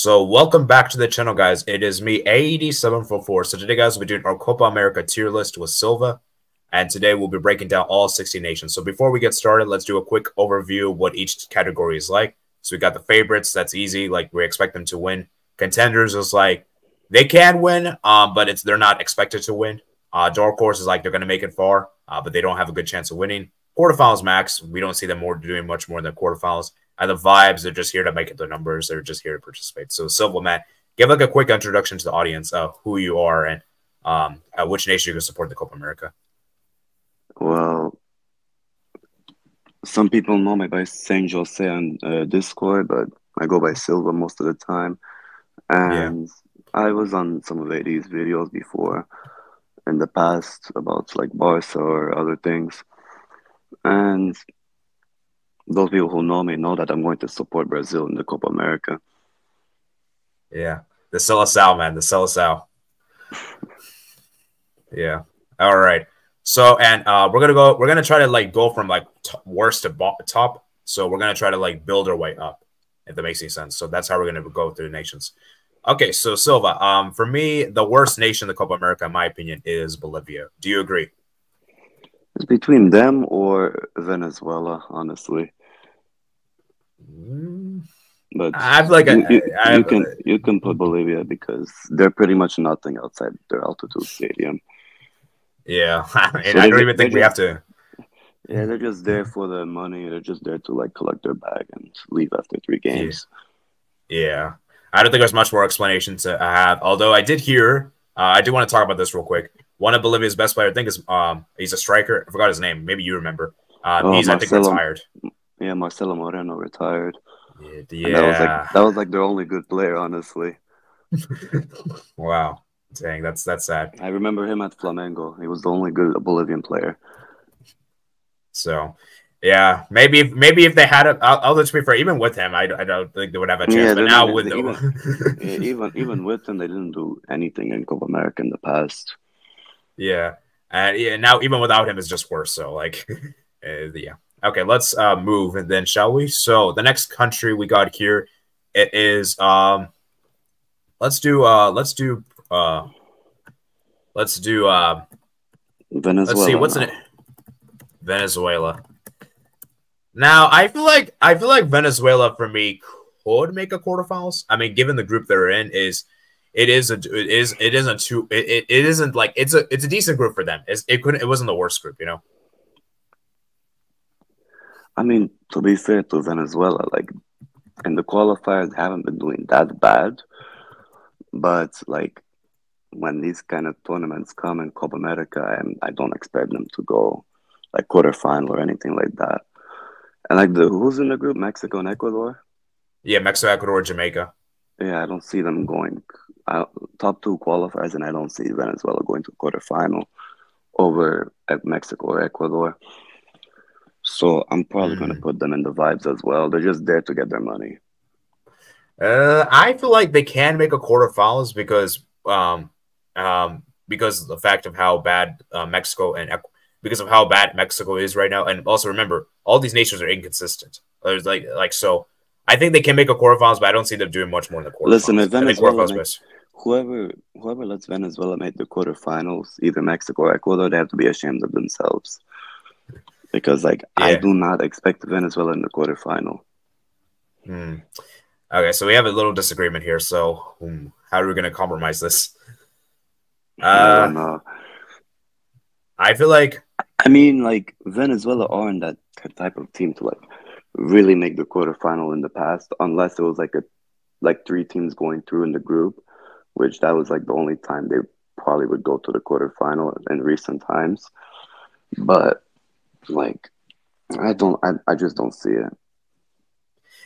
So welcome back to the channel, guys. It is me, AD744. So today, guys, we'll be doing our Copa America tier list with Silva. And today we'll be breaking down all 60 nations. So before we get started, let's do a quick overview what each category is like. So we got the favorites. That's easy. Like we expect them to win. Contenders is like they can win, um, but it's they're not expected to win. Uh, dark horse is like they're going to make it far, uh, but they don't have a good chance of winning. Quarterfinals max, we don't see them more doing much more than quarterfinals. And the vibes, they're just here to make it the numbers. They're just here to participate. So, Silva, man, give like a quick introduction to the audience of who you are and um, which nation you're going to support the Copa America. Well, some people know me by Saint Jose on uh, Discord, but I go by Silva most of the time. And yeah. I was on some of AD's videos before in the past about like Barca or other things. And those people who know me know that I'm going to support Brazil in the Copa America. Yeah, the Seleção, man, the Seleção. yeah. All right. So, and uh, we're gonna go. We're gonna try to like go from like worst to top. So we're gonna try to like build our way up, if that makes any sense. So that's how we're gonna go through the nations. Okay, so Silva, um, for me, the worst nation in the Copa America, in my opinion, is Bolivia. Do you agree? It's between them or Venezuela, honestly. But I feel like you, I, you, I, you can you can put Bolivia because they're pretty much nothing outside their altitude stadium. Yeah, and so I don't even think we have to. Yeah, they're just there for the money. They're just there to like collect their bag and leave after three games. Yeah, yeah. I don't think there's much more explanation to have. Although I did hear, uh, I do want to talk about this real quick. One of Bolivia's best players, I think, is um, he's a striker. I forgot his name. Maybe you remember. Um, Oh, he's I think retired. Yeah, Marcelo Moreno retired. Yeah, And that was like that was like their only good player, honestly. wow. Dang, that's that's sad. I remember him at Flamengo. He was the only good Bolivian player. So, yeah, maybe if, maybe if they had a, I'll, I'll let's be fair. Even with him, I, I don't think they would have a chance. Yeah, but now with the, Yeah, even even with him, they didn't do anything in Copa America in the past. yeah, and yeah, now even without him is just worse. So like, uh, yeah. Okay, let's uh move and then shall we? So the next country we got here, it is um, let's do uh let's do uh let's do uh Venezuela. Let's see what's in it. Venezuela. Now I feel like I feel like Venezuela for me could make a quarterfinals. I mean, given the group they're in, is it is a it is it isn't too it, it, it isn't like it's a it's a decent group for them. It's, it couldn't it wasn't the worst group, you know. I mean, to be fair to Venezuela, like, and the qualifiers haven't been doing that bad, but like, when these kind of tournaments come in Copa America, I, I don't expect them to go like quarterfinal or anything like that. And like the who's in the group, Mexico and Ecuador. Yeah, Mexico, Ecuador, Jamaica. Yeah, I don't see them going uh, top two qualifiers, and I don't see Venezuela going to quarterfinal over at Mexico or Ecuador. So I'm probably going to put them in the vibes as well. They're just there to get their money. Uh, I feel like they can make a quarterfinals because um um because of the fact of how bad uh, Mexico and because of how bad Mexico is right now. And also remember, all these nations are inconsistent. There's like like so. I think they can make a quarterfinals, but I don't see them doing much more than the quarterfinals. Listen, if Venezuela make- best. Whoever whoever lets Venezuela make the quarterfinals, either Mexico or Ecuador, they have to be ashamed of themselves. Because like I do not expect Venezuela in the quarterfinal. Hmm. Okay, so we have a little disagreement here. So hmm, how are we going to compromise this? I Uh, don't know. I feel like I mean, like Venezuela aren't that type of team to like really make the quarterfinal in the past, unless it was like a like three teams going through in the group, which that was like the only time they probably would go to the quarterfinal in recent times. But like, I don't, I, I just don't see it.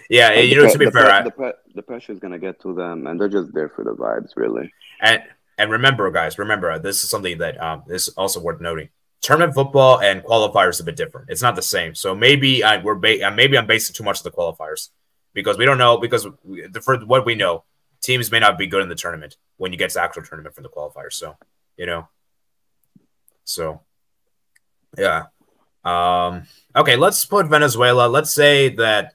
yeah, Like, you know pre- to be the fair, pre- I- the, pre- the pressure is gonna get to them, and they're just there for the vibes, really. And and remember, guys, remember this is something that um is also worth noting. Tournament football and qualifiers is a bit different. It's not the same. So maybe I we're ba- uh, maybe I'm basing too much of the qualifiers because we don't know because we, the, for what we know, teams may not be good in the tournament when you get to the actual tournament for the qualifiers. So you know, so yeah. Um. Okay, let's put Venezuela. Let's say that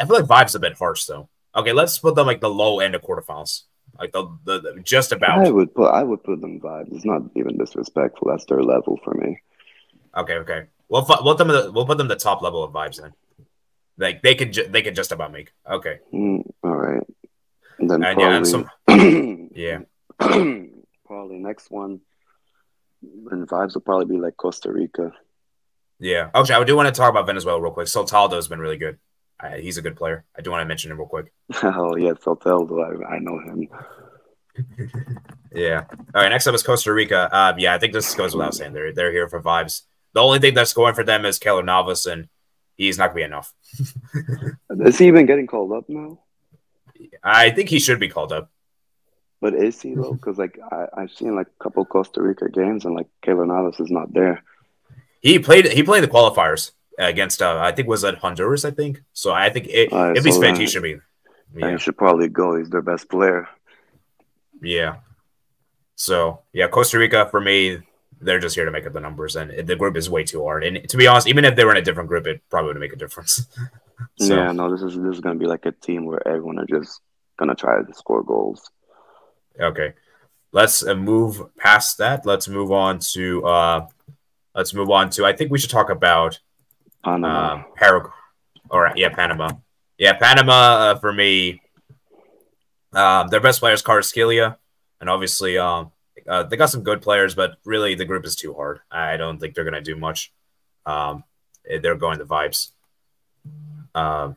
I feel like vibes a bit harsh though. Okay, let's put them like the low end of quarterfinals, like the, the, the just about. I would put I would put them vibes. It's not even disrespectful. That's their level for me. Okay, okay. We'll we'll them the, we'll put them the top level of vibes then. Like they could ju- they could just about make. Okay. Mm, all right. And then And probably, yeah, and some yeah. probably next one. And vibes will probably be like Costa Rica. Yeah. Actually, I do want to talk about Venezuela real quick. Soteldo has been really good. Uh, he's a good player. I do want to mention him real quick. oh yeah, Soteldo. I, I know him. Yeah. All right. Next up is Costa Rica. Uh, yeah, I think this goes without saying. They're they're here for vibes. The only thing that's going for them is Keylor Navas, and he's not gonna be enough. Is he even getting called up now? I think he should be called up. But is he though? Because like I, I've seen like a couple Costa Rica games and like Keylor Navas is not there. He played. He played the qualifiers against. Uh, I think was at Honduras. I think. So I think it, I if he's fit, he should be. Yeah. he should probably go. He's their best player. Yeah. So yeah, Costa Rica for me, they're just here to make up the numbers, and the group is way too hard. And to be honest, even if they were in a different group, it probably would make a difference. so Yeah, no, this is this is gonna be like a team where everyone are just gonna try to score goals. okay, let's uh, move past that. Let's move on to uh, let's move on to. I think we should talk about Panama. um, Paraguay. All right, yeah, Panama. Yeah, Panama uh, for me. Um, their best player is Carrasquilla, and obviously, um, uh, they got some good players, but really the group is too hard. I don't think they're gonna do much. Um, they're going the vibes. Um,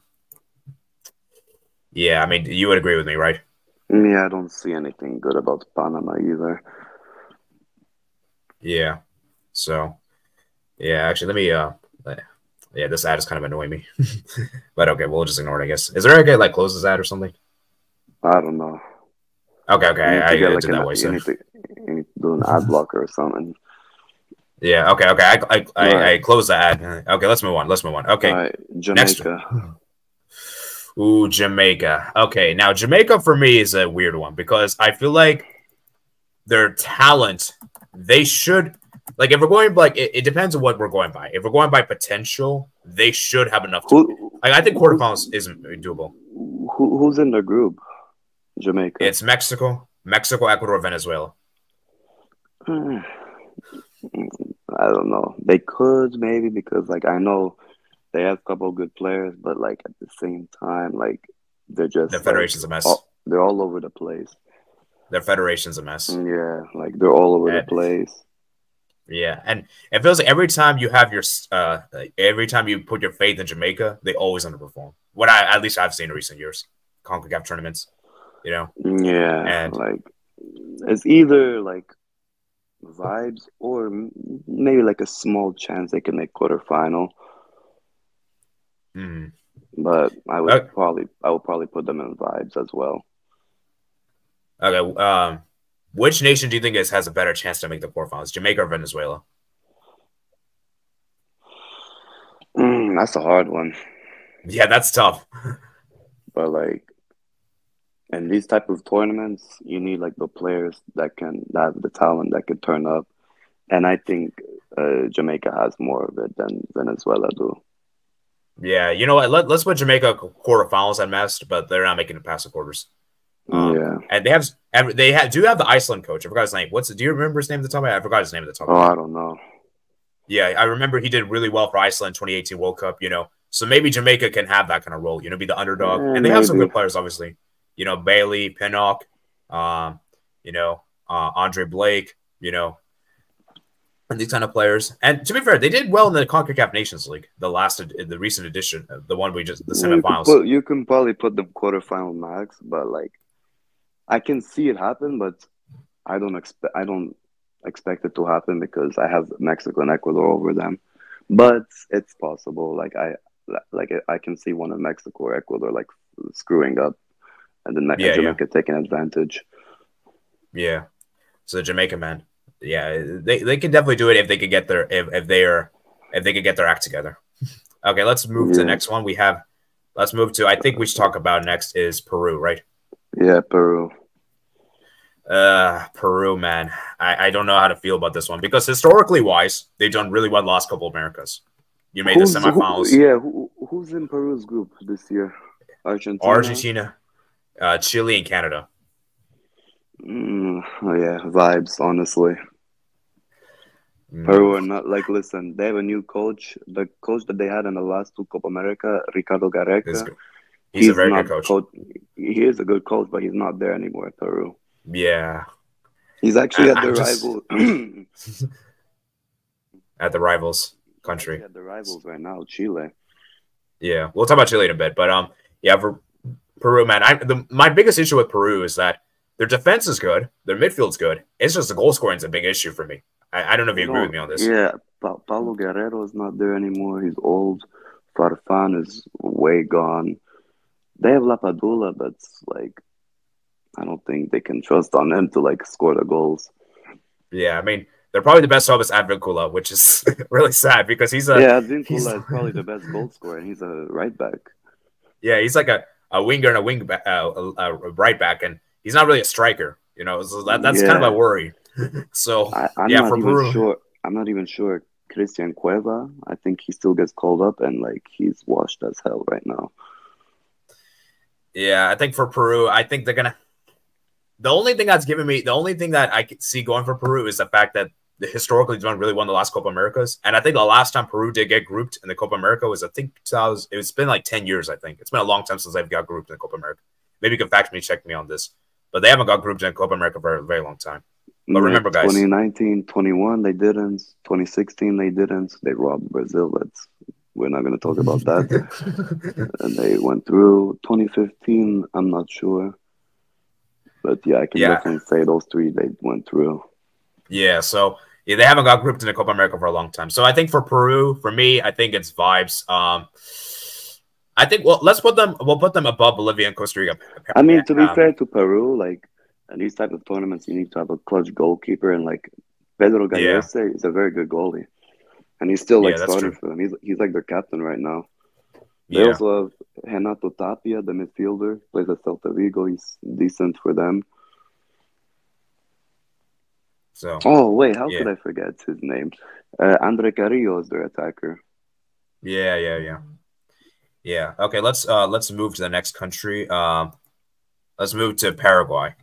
yeah, I mean, you would agree with me, right? yeah, I don't see anything good about Panama either. Yeah. So, yeah, actually, let me. Uh, yeah, this ad is kind of annoying me, but okay, we'll just ignore it. I guess. Is there a guy like close this ad or something? I don't know. Okay, okay, I, I get, did like, that way. you need to, you need to do an ad blocker or something. Yeah. Okay. Okay. I I, I, I Right. closed the ad. Okay. Let's move on. Let's move on. Okay. Right, next- Jamaica. Ooh, Jamaica. Okay. Now Jamaica for me is a weird one because I feel like their talent, they should like if we're going like it, it depends on what we're going by. If we're going by potential, they should have enough. To, Who, like I think quarterfinals isn't doable. who who's in the group? Jamaica. It's Mexico, Mexico, Ecuador, Venezuela. I don't know. They could maybe because like I know they have a couple of good players, but like at the same time, like they're just Their like, federation's a mess. all, they're all over the place. Their federation's a mess. Mm, yeah, like they're all over Yeah. the place. Yeah, and it feels like every time you have your uh, every time you put your faith in Jamaica, they always underperform. What I at least I've seen in recent years, Concacaf tournaments. You know, Yeah, And- like it's either like vibes or maybe like a small chance they can make quarterfinal. Mhm. But I would Uh, probably I would probably put them in vibes as well. okay. Um, which nation do you think is, has a better chance to make the quarterfinals, Jamaica or Venezuela? Mm, that's a hard one. Yeah, that's tough. But like in these type of tournaments, you need like the players that can that have the talent that could turn up. And I think uh, Jamaica has more of it than Venezuela do. Yeah, you know what? Let, let's put Jamaica quarterfinals at best, but they're not making it past the quarters. Um, yeah. And they have and they have do have the Iceland coach. I forgot his name. What's do you remember his name at the top? of my head? I forgot his name at the top. of Oh. I don't know. Yeah, I remember he did really well for Iceland 2018 World Cup, you know. So maybe Jamaica can have that kind of role, you know, be the underdog. Yeah, and they have some good players, obviously. You know, Bailey, Pinnock, um, you know, uh, Andre Blake, you know, and these kind of players. And to be fair, they did well in the CONCACAF Nations League, the last, the recent edition, the one we just, the you, can semifinals. put, you can probably put them quarterfinal max, but like I can see it happen, but I don't expect I don't expect it to happen because I have Mexico and Ecuador over them. But it's possible. Like I like I can see one of Mexico or Ecuador like screwing up, and then Yeah, yeah. Jamaica taking advantage. Yeah. So Jamaica man. Yeah, they, they can definitely do it if they could get their if, if they are if they could get their act together. okay, let's move to the next one. We have let's move to I think we should talk about next is Peru, right? Yeah, Peru. Uh Peru, man. I, I don't know how to feel about this one because historically wise, they've done really well the last couple of Americas. You made Who's- the who- semifinals. yeah, who, who's in Peru's group this year? Argentina. Argentina, uh, Chile and Canada. Mm, oh yeah, vibes. Honestly, mm. Peru are not like. Listen, they have a new coach. The coach that they had in the last two Copa America, Ricardo Gareca. He's, he's a very good coach. coach. He is a good coach, but he's not there anymore at Peru. Yeah, he's actually at the just... rival. at the rivals country. At the rivals right now, Chile. Yeah, we'll talk about Chile in a bit, but um, yeah, for Peru, man, I the, my biggest issue with Peru is that their defense is good, their midfield's good. It's just the goal scoring is a big issue for me. I, I don't know if you, agree with me on this. Yeah, pa- Paolo Guerrero is not there anymore. He's old. Farfan is way gone. They have Lapadula, but like I don't think they can trust on him to like score the goals. Yeah, I mean they're probably the best sub is Advincula, which is really sad because he's a yeah. Advincula is probably the best goal scorer, and he's a right back. Yeah, he's like a, a winger and a wing back, uh, a, a, right back, and he's not really a striker. You know, so that, that's yeah. kind of a worry. so I, am yeah, not even Peru. sure. I'm not even sure. Christian Cueva, I think he still gets called up, and like he's washed as hell right now. Yeah, I think for Peru, I think they're gonna. The only thing that's giving me, the only thing that I can see going for Peru is the fact that historically don't really won the last Copa Americas. And I think the last time Peru did get grouped in the Copa America was I think 2000, it's been like 10 years, I think. It's been a long time since they've got grouped in the Copa America. Maybe you can fact me, check me on this. But they haven't got grouped in Copa America for a very long time. But remember, guys. 2019, 21, they didn't. 2016, they didn't. They robbed Brazil. But we're not going to talk about that. and they went through 2015. I'm not sure. But yeah, I can yeah. definitely say those three they went through. Yeah, so yeah, they haven't got grouped in the Copa America for a long time. So I think for Peru, for me, I think it's vibes. Um, I think well, let's put them. We'll put them above Bolivia and Costa Rica. I mean, to be um, fair to Peru, like in these type of tournaments, you need to have a clutch goalkeeper, and like Pedro Gallese yeah. is a very good goalie, and he's still like yeah, starting true. for them. He's he's like their captain right now. They yeah. also have Renato Tapia, the midfielder, plays at Celta Vigo. He's decent for them. So. Oh wait, how yeah. could I forget his name? Uh, Andre Carrillo is their attacker. Yeah, yeah, yeah, yeah. Okay, let's uh let's move to the next country. Um, let's move to Paraguay.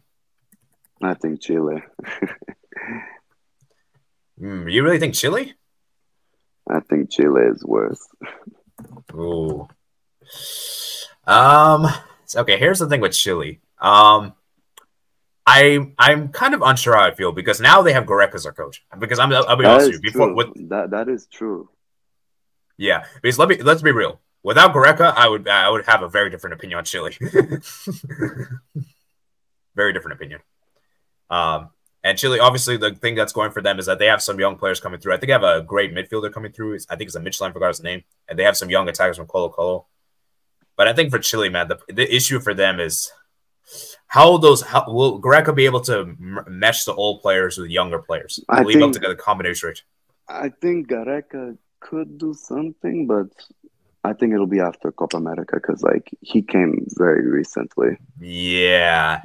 I think Chile. mm, you really think Chile? I think Chile is worse. Ooh. Um. Okay. Here's the thing with Chile. Um. I I'm kind of unsure how I feel because now they have Gareca as their coach. Because I'm I'll be honest with you before with, that that is true. Yeah, because let me let's be real. Without Gareca, I would I would have a very different opinion on Chile. very different opinion. Um, and Chile, obviously, the thing that's going for them is that they have some young players coming through. I think they have a great midfielder coming through. I think it's a Mitchell, I forgot his name. And they have some young attackers from Colo Colo. But I think for Chile, man, the, the issue for them is how those how will Gareca be able to mesh the old players with younger players? I be able to get a combination rate? I think Gareca could do something, but I think it'll be after Copa America because like he came very recently. Yeah,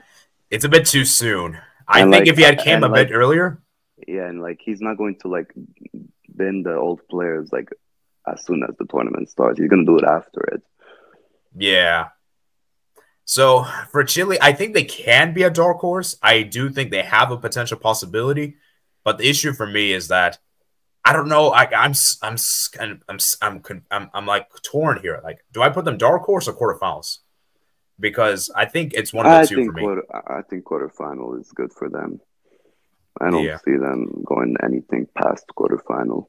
it's a bit too soon. I and think like, if he had came a like, bit earlier. Yeah, and like he's not going to like bend the old players like as soon as the tournament starts. He's gonna do it after it. Yeah, so for Chile, I think they can be a dark horse. I do think they have a potential possibility, but the issue for me is that I don't know. I, am I'm I'm I'm I'm I'm I'm like torn here. Like, do I put them dark horse or quarterfinals? Because I think it's one of the I two for me. Quarter, I think quarterfinal is good for them. I don't yeah. see them going anything past quarterfinal.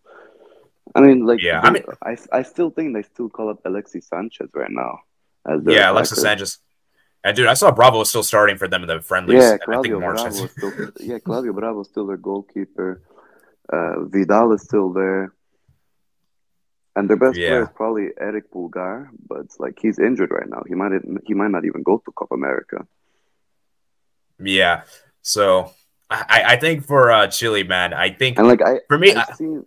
I mean, like, yeah, they, I mean, I, I still think they still call up Alexis Sanchez right now. As yeah, Alexis Sanchez. And dude, I saw Bravo was still starting for them in the friendlies. Yeah, Claudio Bravo still, yeah, Claudio Bravo still their goalkeeper. Uh, Vidal is still there. And their best yeah. player is probably Erick Pulgar, but like he's injured right now. He might he might not even go to Copa America. Yeah. So I, I think for uh, Chile, man, I think and like I for me, I've I, seen,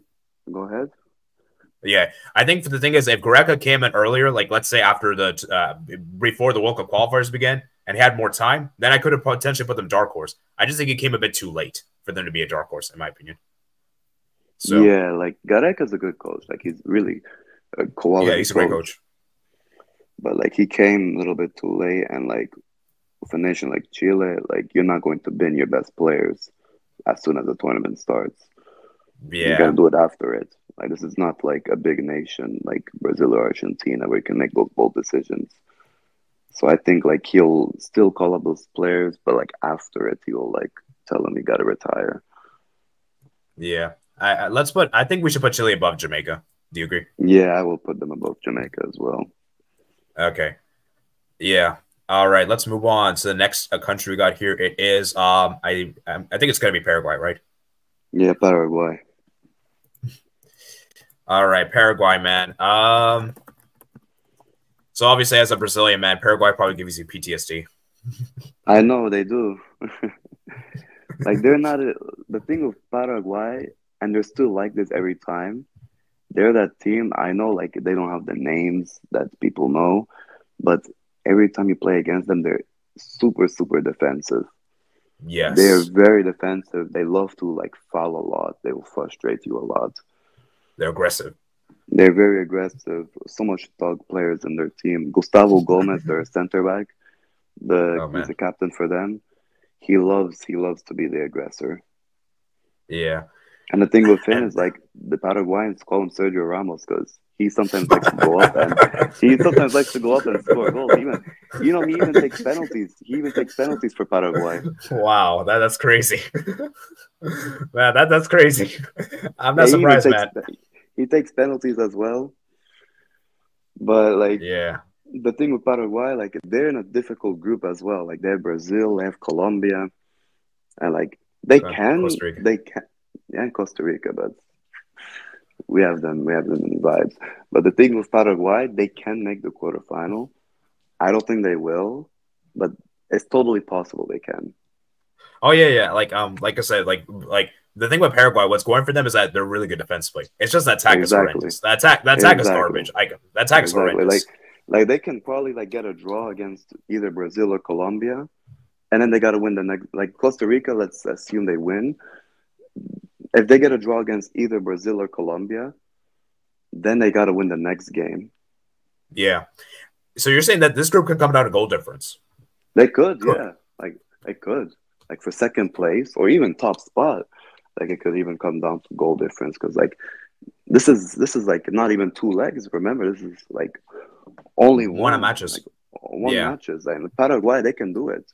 go ahead. Yeah, I think the thing is, if Gareca came in earlier, like let's say after the uh, before the World Cup qualifiers began, and had more time, then I could have potentially put them dark horse. I just think it came a bit too late for them to be a dark horse, in my opinion. So yeah, like Gareca's a good coach. Like he's really a quality. Yeah, he's a great coach. But like he came a little bit too late, and like with a nation like Chile, like you're not going to bin your best players as soon as the tournament starts. Yeah. You gotta do it after it. Like this is not like a big nation like Brazil or Argentina where you can make those bold decisions. So I think like he'll still call up those players, but like after it, he'll like tell them you got to retire. Yeah, I, I, let's put. I think we should put Chile above Jamaica. Do you agree? Yeah, I will put them above Jamaica as well. Okay. Yeah. All right. Let's move on to the next uh, country we got here. It is um I um, I think it's gonna be Paraguay, right? Yeah, Paraguay. All right, Paraguay, man. Um, so obviously, as a Brazilian man, Paraguay probably gives you PTSD. I know they do. like they're not a, the thing of Paraguay, and they're still like this every time. They're that team. I know, like they don't have the names that people know, but every time you play against them, they're super, super defensive. Yes, they're very defensive. They love to like foul a lot. They will frustrate you a lot. They're aggressive. They're very aggressive. So much thug players in their team. Gustavo Gomez, their center back, the Oh, he's the captain for them. He loves he loves to be the aggressor. Yeah, And the thing with him is like the Paraguayans call him Sergio Ramos because he sometimes likes to go up and he sometimes likes to go up and score goals. Even you know he even takes penalties. He even takes penalties for Paraguay. wow, that that's crazy. man, that that's crazy. I'm not Yeah, he surprised, man. takes, He takes penalties as well. But like Yeah, the thing with Paraguay, like they're in a difficult group as well. Like they have Brazil, they have Colombia, and like they can, they can, yeah, and Costa Rica, but we have them, we have them in the vibes. But the thing with Paraguay, they can make the quarterfinal. I don't think they will, but it's totally possible they can. Oh yeah, yeah. Like um, like I said, like like the thing with Paraguay, what's going for them is that they're really good defensively. It's just that attack Exactly. is horrendous. That attack, that attack is garbage. I, that attack is Exactly. horrendous. Like, like they can probably like get a draw against either Brazil or Colombia, and then they got to win the next. Like Costa Rica, let's assume they win. If they get a draw against either Brazil or Colombia, then they got to win the next game. yeah. So you're saying that this group could come down to goal difference? They could, Could. yeah, like they could, like for second place or even top spot. Like it could even come down to goal difference because like this is this is like not even two legs. Remember, this is like only One one, of matches. like, one Yeah. matches. And Paraguay, they can do it.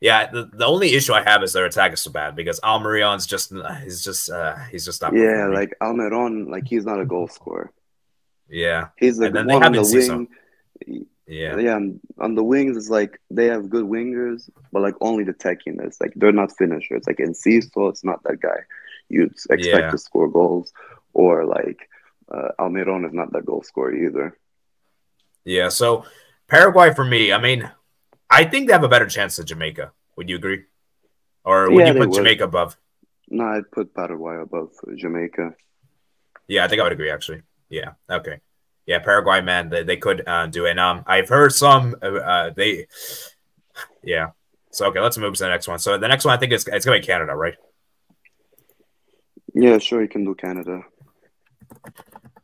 Yeah. The, the only issue I have is their attack is so bad because Almiron's just he's just uh he's just not. Yeah, like Almiron, like he's not a goal scorer. yeah, He's the they one on the wing. yeah, Yeah, on- the wings it's like they have good wingers, but like only the techiness. Like they're not finishers. Like in Enciso, it's not that guy you'd expect Yeah. to score goals, or like uh, Almiron is not that goal scorer either. yeah. So Paraguay for me, I mean, I think they have a better chance than Jamaica. Would you agree? Or would Yeah, you put would. Jamaica above? No, I'd put Paraguay above Jamaica. Yeah, I think I would agree actually. Yeah. Okay. Yeah, Paraguay, man, they, they could uh, do it. And um, I've heard some. Uh, uh, they, yeah. So okay, let's move to the next one. So the next one, I think it's it's gonna be Canada, right? Yeah, sure, you can do Canada.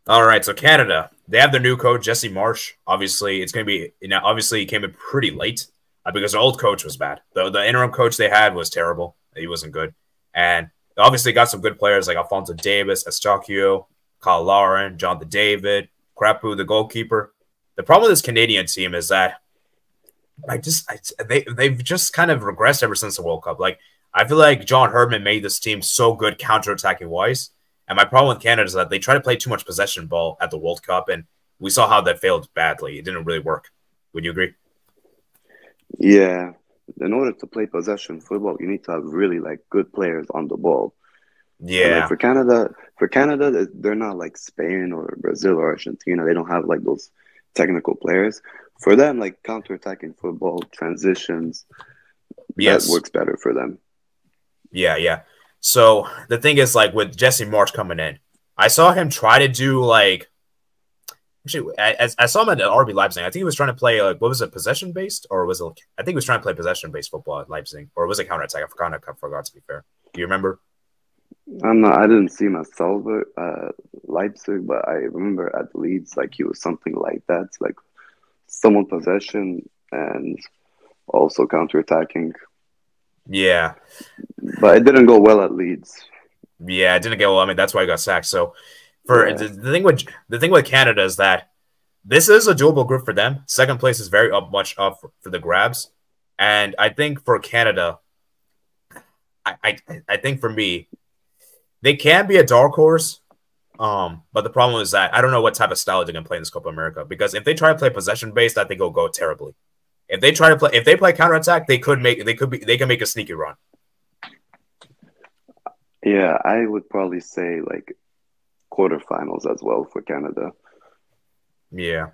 All right. So Canada, they have their new coach Jesse Marsch. Obviously, it's gonna be. You know, obviously, he came in pretty late uh, because the old coach was bad. The the interim coach they had was terrible. He wasn't good, and obviously got some good players like Alphonso Davies, Eustaquio, Kyle Larin, Jonathan David, Crepeau, the goalkeeper. The problem with this Canadian team is that I just I, they they've just kind of regressed ever since the World Cup. Like I feel like John Herdman made this team so good counterattacking wise. And my problem with Canada is that they try to play too much possession ball at the World Cup, and we saw how that failed badly. It didn't really work. Would you agree? Yeah, in order to play possession football, you need to have really like good players on the ball. And, like, Yeah, for Canada, for Canada, they're not like Spain or Brazil or Argentina. They don't have like those technical players. For them, like counterattacking football, transitions, yes, that works better for them. yeah, yeah. So the thing is, like with Jesse Marsch coming in, I saw him try to do like. Actually, I, I saw him at RB Leipzig. I think he was trying to play like what was it, possession based, or was it? I think he was trying to play possession based football at Leipzig, or was it counter attack? I forgot. I forgot to be fair. Do you remember? I'm not. I didn't see myself at uh, Leipzig, but I remember at Leeds, like he was something like that, like someone possession and also counterattacking. Yeah, but it didn't go well at Leeds. Yeah, it didn't get well. I mean, that's why he got sacked. So, for yeah. the, the, thing with the thing with Canada is that this is a doable group for them. Second place is very up much up for, for the grabs, and I think for Canada, I, I I think for me, they can be a dark horse. Um, but the problem is that I don't know what type of style they're gonna play in this Copa America because if they try to play possession based, I think it'll go terribly. If they try to play, if they play counter attack, they could make they could be they can make a sneaky run. Yeah, I would probably say like quarterfinals as well for Canada. Yeah,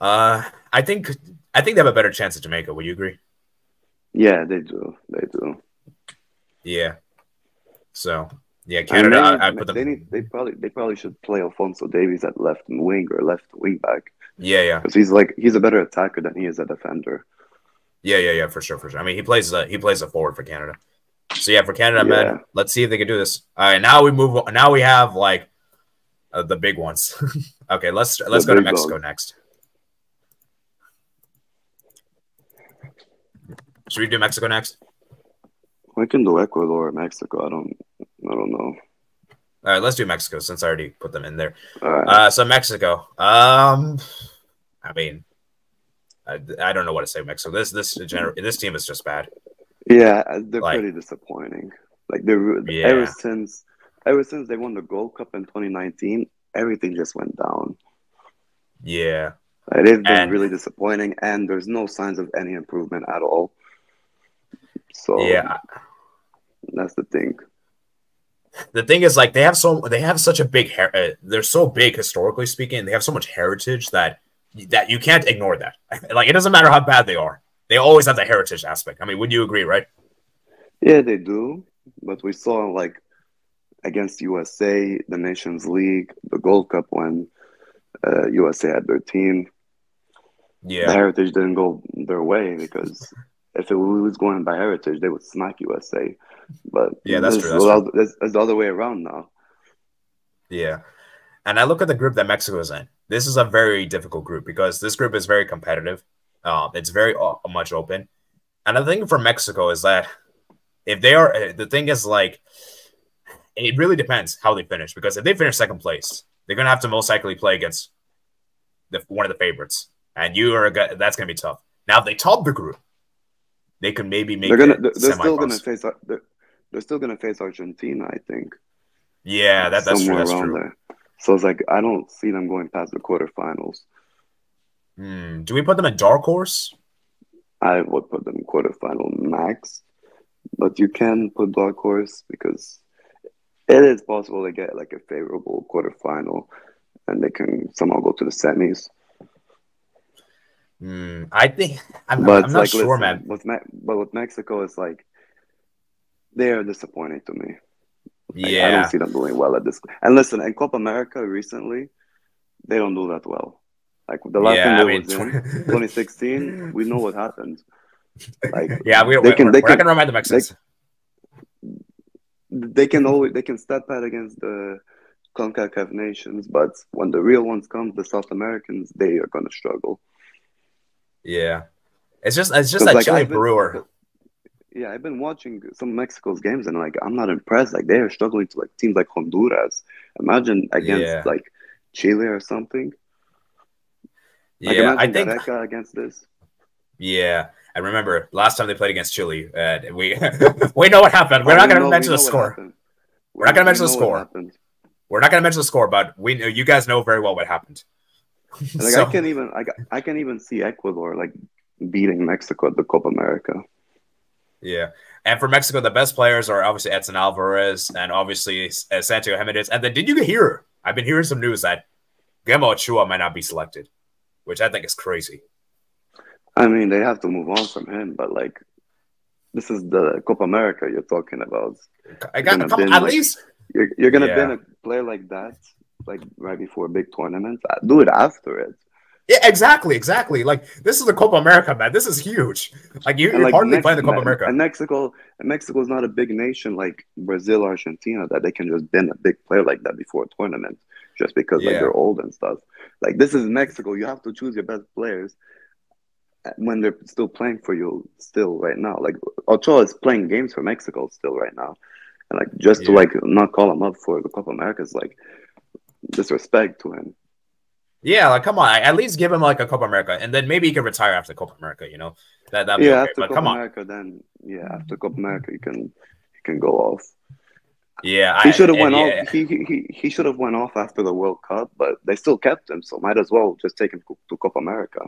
uh, I think I think they have a better chance at Jamaica. Would you agree? Yeah, they do. They do. Yeah. So yeah, Canada. I, I, I put them. They need. They probably. They probably should play Alphonso Davies at left wing or left wing back. Yeah, yeah. Because he's like he's a better attacker than he is a defender. Yeah, yeah, yeah, for sure, for sure. I mean, he plays a he plays a forward for Canada. So yeah, for Canada, yeah. man, let's see if they can do this. All right, now we move. On. Now we have like uh, the big ones. okay, let's let's the go to Mexico dog. next. Should we do Mexico next? We can do Ecuador or Mexico. I don't. I don't know. All right, let's do Mexico since I already put them in there. Uh, so Mexico. Um, I mean, I, I don't know what to say. Mexico. This this this team is just bad. Yeah, they're like, pretty disappointing. Like they're yeah. ever since ever since they won the Gold Cup in 2019, everything just went down. Yeah, it has been and, really disappointing, and there's no signs of any improvement at all. So yeah, that's the thing the thing is like they have so they have such a big her- uh, they're so big historically speaking they have so much heritage that that you can't ignore that. Like it doesn't matter how bad they are. They always have the heritage aspect. I mean would you agree right? Yeah they do. But we saw like against usa the nations league the gold cup when uh, usa had their team. Yeah. The heritage didn't go their way because if it was going by heritage they would smack usa but yeah, that's true. That's, true. It's, it's the other way around now. Yeah. And I look at the group that Mexico is in. This is a very difficult group because this group is very competitive. Um, it's very uh, much open. And the thing for Mexico is that if they are, uh, the thing is like, it really depends how they finish because if they finish second place, they're going to have to most likely play against the, one of the favorites. And you are, that's going to be tough. Now, if they top the group, they could maybe make they're gonna, they're, they're still going to face, they're, they're still going to face Argentina, I think. Yeah, that, that's true. That's true. There. So it's like I don't see them going past the quarterfinals. Hmm. Do we put them in dark horse? I would put them quarterfinal max, but you can put dark horse because it is possible to get like a favorable quarterfinal, and they can somehow go to the semis. Hmm. I think I'm, but I'm not like, sure, listen, man. With Me- but with Mexico, it's like they are disappointing to me. Like, yeah, I don't see them doing well at this. And listen, in Copa America recently, they don't do that well. Like the last yeah, time they I mean, was in 2016, we know what happened. Like yeah, we, they can, we're, they we're can, not gonna remind the Mexicans. They, they can always they can step out against the CONCACAF nations, but when the real ones come, the South Americans, they are gonna struggle. Yeah, it's just it's just that like, Chile Brewer yeah, I've been watching some Mexico's games and like I'm not impressed. Like they are struggling to like teams like Honduras. Imagine against yeah. like Chile or something. Like, yeah, I think Gareca against this. Yeah, I remember last time they played against Chile. Uh, we we know what happened. We're not going to mention the score. We're not going to mention the score. We're not going to mention the score, but we know you guys know very well what happened. like so, I can even I, I can even see Ecuador like beating Mexico at the Copa America. Yeah. And for Mexico, the best players are obviously Edson Alvarez and obviously uh, Santiago Jimenez. And then did you hear? I've been hearing some news that Guillermo Ochoa might not be selected, which I think is crazy. I mean, they have to move on from him, but like, this is the Copa America you're talking about. I got come, at like, least you're, you're gonna yeah. a player like that, like right before a big tournament. Do it after it. Yeah, exactly, exactly. Like this is the Copa America, man. This is huge. Like you, are like hardly playing the Copa America. And Mexico, and Mexico is not a big nation like Brazil, Argentina that they can just bin a big player like that before a tournament just because yeah. like they're old and stuff. Like this is Mexico. You have to choose your best players when they're still playing for you still right now. Like Ochoa is playing games for Mexico still right now. And like just yeah. to like not call him up for the Copa America is like disrespect to him. Yeah, like come on, at least give him like a Copa America, and then maybe he can retire after Copa America. You know that that yeah okay. after but Copa come on, America then yeah after Copa America you can you can go off. yeah, He should have went yeah, off. He he he- he should have went off after the World Cup, but they still kept him, so might as well just take him to, Copa America.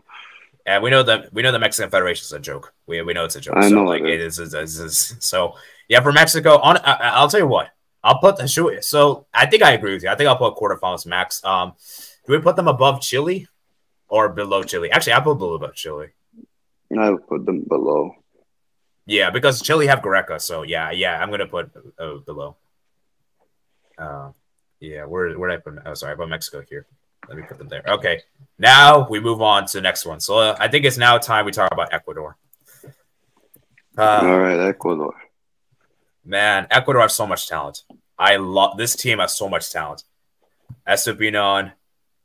And we know that we know the Mexican Federation is a joke. We, we know it's a joke. I so know like it it is, is, is, is- so yeah for Mexico. On I- I'll tell you what I'll put the shoot. So I think I agree with you. I think I'll put quarterfinals max. Um, do we put them above Chile or below Chile? Actually, I put below above Chile. I would put them below. Yeah, because Chile have Gareca. So yeah, yeah, I'm gonna put uh, below. Uh, yeah, where where did I put? Oh, sorry, I put Mexico here. Let me put them there. Okay, now we move on to the next one. So uh, I think it's now time we talk about Ecuador. Uh, All right, Ecuador. Man, Ecuador has so much talent. I love this team has so much talent. Estupinan,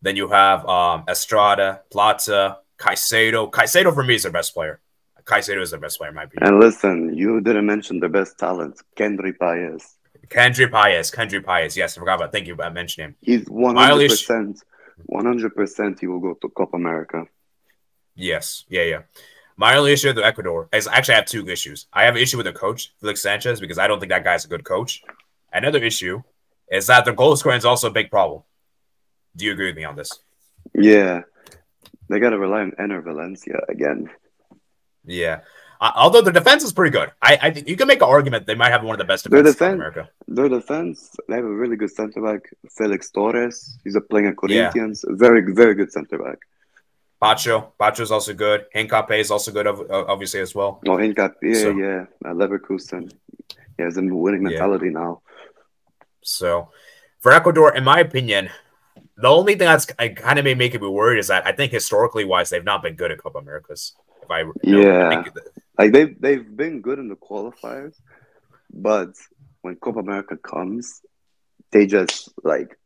then you have um, Estrada, Plata, Caicedo. Caicedo for me is their best player. Caicedo is their best player in my opinion. And listen, you didn't mention the best talent, Kendry Paez. Kendry Paez, Kendry Paez. Yes, I forgot about. Thank you for mentioning him. He's one hundred percent, one hundred percent. He will go to Copa America. Yes, yeah, yeah. My only issue with Ecuador is actually I have two issues. I have an issue with the coach, Felix Sanchez, because I don't think that guy's a good coach. Another issue is that the goal scoring is also a big problem. Do you agree with me on this? Yeah, they got to rely on Enner Valencia again. Yeah. Uh, although the defense is pretty good, I, I think you can make an argument they might have one of the best Their defenses in defense- America. Their defense, they have a really good center back, Felix Torres. He's a playing at Corinthians. Very, very good center back. Pacho, Pacho is also good. Hincapié is also good, obviously as well. Oh, Hincapié, yeah, So- yeah. Leverkusen. He has a winning Yeah. mentality now. So for Ecuador, in my opinion, the only thing that's kind of may make me worried is that I think historically wise they've not been good at Copa Americas. If I know, Yeah. I Like they've they've been good in the qualifiers, but when Copa America comes, they just like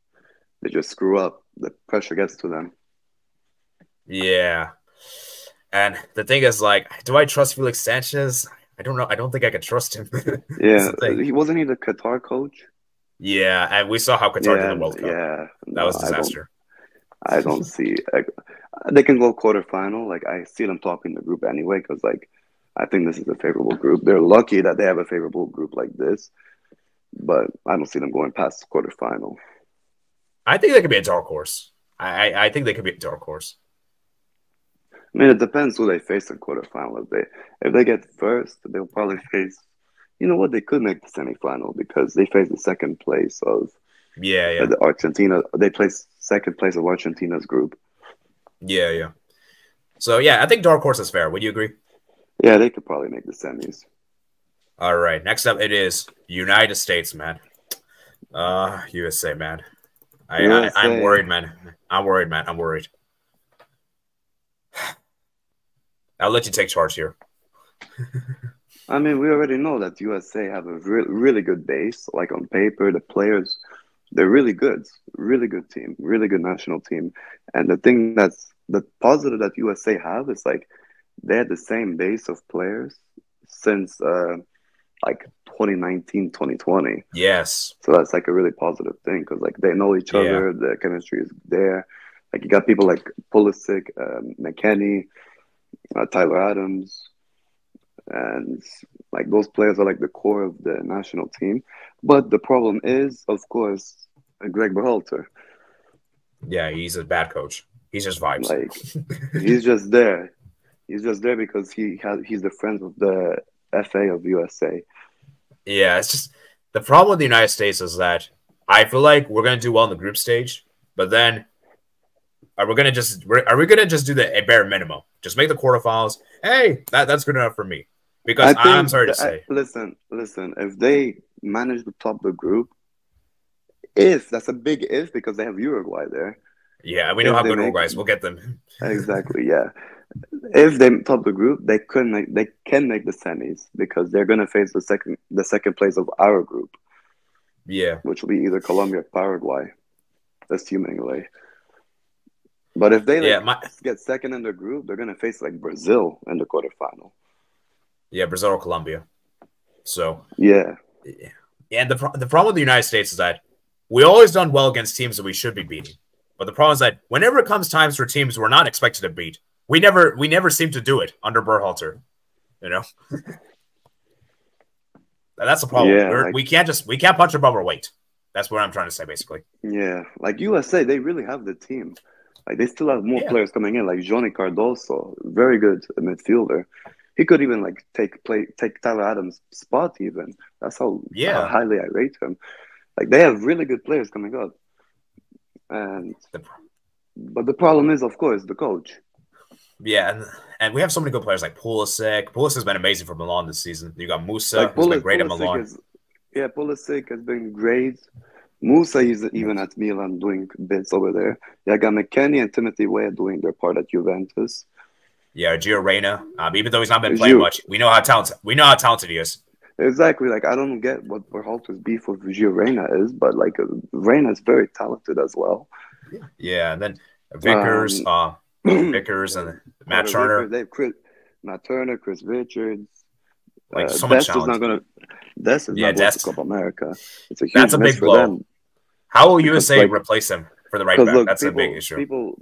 they just screw up. The pressure gets to them. Yeah. And the thing is, like, do I trust Felix Sanchez? I don't know. I don't think I can trust him. Yeah, he wasn't he the Qatar coach? yeah, and we saw how Qatar yeah, did the World Cup. yeah. That was No, I don't- disaster. I don't see. Like, they can go quarterfinal. Like I see them in the group anyway, because like I think this is a favorable group. They're lucky that they have a favorable group like this, but I don't see them going past the quarterfinal. I think they could be a dark horse. I, I, I think they could be a dark horse. I mean, it depends who they face in quarterfinal. If they if they get first, they'll probably face. You know what? They could make the semifinal because they face the second place of Yeah, yeah, the Argentina. They place second place of Argentina's group. yeah, yeah. So yeah, I think dark horse is fair. Would you agree? Yeah, they could probably make the semis. All right. Next up, it is United States, man. Uh, USA, man. I, I I'm worried, man. I'm worried, man. I'm worried. I'll let you take charge here. I mean, we already know that USA have a re- really good base. Like on paper, the players, they're really good, really good team, really good national team. And the thing that's the positive that USA have is like they had the same base of players since uh, like 2019, 2020. Yes. So that's like a really positive thing because like they know each other, the chemistry is there. Like you got people like Pulisic, um, McKennie, uh, Tyler Adams, and like those players are like the core of the national team. But the problem is, of course, Greg Berhalter. Yeah, he's a bad coach. He's just vibes. Like he's just there. He's just there because he has he's the friend of the FA of USA. Yeah, it's just the problem with the United States is that I feel like we're gonna do well in the group stage, but then are we gonna just we're- we gonna just do the bare minimum? Just make the quarterfinals. Hey, that, that's good enough for me. Because I I'm sorry to say, listen, listen. If they manage to top the group, if that's a big if because they have Uruguay there. yeah, we know if how good make- Uruguay is. We'll get them. Exactly, yeah. If they top the group, they could make they can make the semis because they're gonna face the second the second place of our group, Yeah, which will be either Colombia or Paraguay, assumingly. But if they like, Yeah, my- get second in the group, they're gonna face like Brazil in the quarterfinal. Yeah, Brazil or Colombia. So Yeah, Yeah. And the, pro- the problem with the United States is that we always done well against teams that we should be beating. But the problem is that whenever it comes times for teams we're not expected to beat, we never we never seem to do it under Berhalter. You know, that's the problem. Yeah, like- we can't just we can't punch above our weight. That's what I'm trying to say, basically. yeah. Like USA, they really have the team. Like they still have more Yeah. players coming in, like Johnny Cardoso, very good midfielder. He could even like take play take Tyler Adams' spot. Even that's how, Yeah. how highly I rate him. Like they have really good players coming up, and but the problem is, of course, the coach. Yeah, and and we have so many good players like Pulisic. Pulisic has been amazing for Milan this season. You got Musah, Like who's been great at Pulisic Milan. is- yeah, Pulisic has been great. Musah is even at Milan doing bits over there. Yeah, got McKennie and Timothy Weah doing their part at Juventus. Yeah, Gio Reyna. Um, even though he's not been playing Gio- much, we know how talented we know how talented he is. Exactly. Like I don't get what Berhalter's beef with Gio Reyna is, but like Reyna is very talented as well. Yeah, and then Vickers, Um, uh, Vickers, and Matt Turner. Vickers, Chris, Matt Turner, Chris Richards. Like, uh, so much is not gonna. Dest is Yeah, not going Dest. to Copa America. It's a huge That's a big blow. them. How will USA like- replace him for the right back? look, That's people, a big issue. people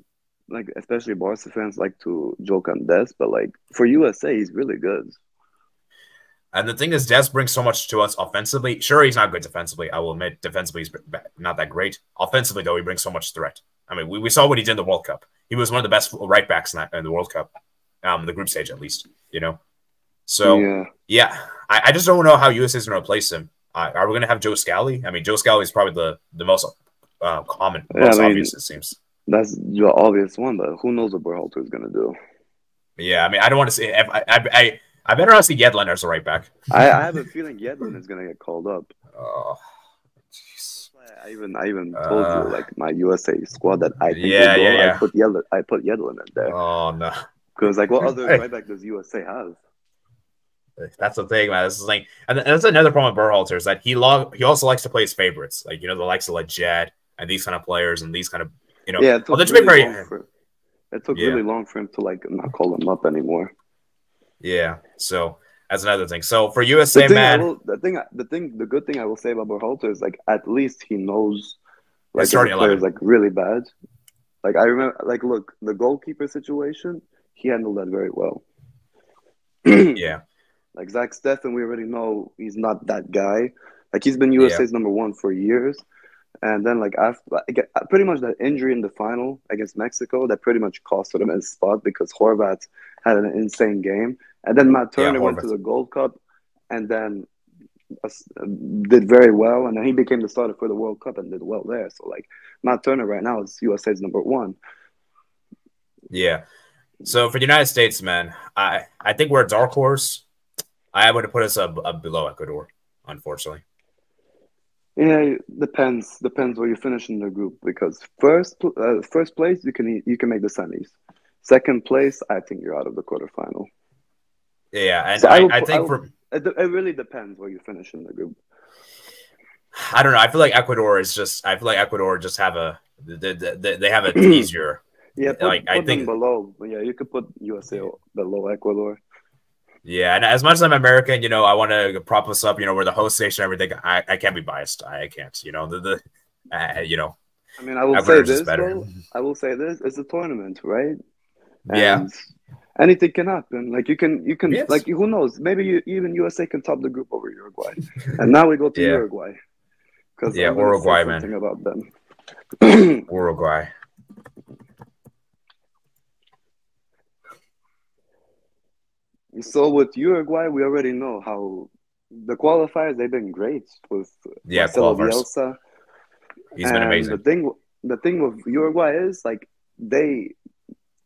like especially Barca fans like to joke on Dest, but like for USA, he's really good. And the thing is, Dest brings so much to us offensively. Sure, he's not good defensively. I will admit, defensively, he's not that great. Offensively, though, he brings so much threat. I mean, we, we saw what he did in the World Cup. He was one of the best right backs in, that, in the World Cup, um, the group stage at least. You know, so yeah, yeah, I, I just don't know how USA is going to replace him. Uh, are we going to have Joe Scally? I mean, Joe Scally is probably the the most uh, common, Yeah, most I mean- obvious. It seems. that's the obvious one. But who knows what Berhalter is gonna do? Yeah, I mean, I don't want to say. I I, I, I better not see Yedlin as a right back. I, I have a feeling Yedlin is gonna get called up. Oh, jeez. I even I even told Uh, you like my USA squad that I think Yeah, yeah, yeah. I put Yedlin I put Yedlin in there Oh no. because like what other right back does USA have? That's the thing, man. This is like, and that's another problem with Berhalter is that he log he also likes to play his favorites, like you know the likes of like and these kind of players and these kind of you know. yeah, it took, to really very- long for, it took Yeah. really long for him to like not call him up anymore. Yeah. So that's another thing. So for The USA, thing, I man, will, the thing, the thing, the good thing I will say about Berhalter is like at least he knows like starting the player 11. is like really bad. Like I remember, like look, the goalkeeper situation, he handled that very well. yeah, Like Zach Steffen, we already know he's not that guy. Like he's been USA's number one for years, and then like after like, pretty much that injury in the final against Mexico that pretty much costed him his spot because Horvath had an insane game, and then Matt Yeah, Turner went to the Gold Cup, and then uh, did very well, and then he became the starter for the World Cup and did well there. So like Matt Turner right now is USA's number one. yeah. So for the United States, man, I I think we're a dark horse. I would put us up, up below Ecuador, unfortunately. Yeah, it depends. Depends where you finish in the group because first uh, first place you can you can make the semis. Second place, I think you're out of the quarterfinal. Yeah, and So I I, I think I for It, it really depends where you finish in the group. I don't know. I feel like Ecuador is just. I feel like Ecuador just have a. They, they, they have it easier. Yeah, put, Like, I put them think- below. Yeah, you could put USA below Ecuador. Yeah, and as much as I'm American, you know, I want to prop us up. You know, we're the host station, and everything. I, I can't be biased. I can't. You know, the the, uh, you know, I mean, I will say this. Though, I will say this: it's a tournament, right? Yeah. Anything can happen. Like you can, you can, Yes. like who knows? Maybe you, even USA can top the group over Uruguay, and now we go to Yeah. Uruguay. Because Yeah, Uruguay, man. about them. Uruguay. So with Uruguay, we already know how the qualifiers they've been great with Yeah, Marcelo qualifiers. Bielsa. He's been amazing. The thing, the thing with Uruguay is like they,